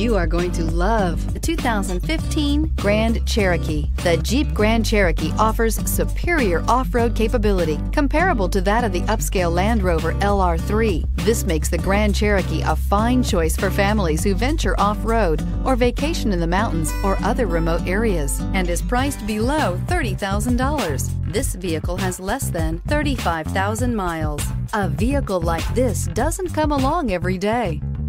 You are going to love the 2015 Grand Cherokee. The Jeep Grand Cherokee offers superior off-road capability comparable to that of the upscale Land Rover LR3. This makes the Grand Cherokee a fine choice for families who venture off-road or vacation in the mountains or other remote areas and is priced below $30,000. This vehicle has less than 35,000 miles. A vehicle like this doesn't come along every day.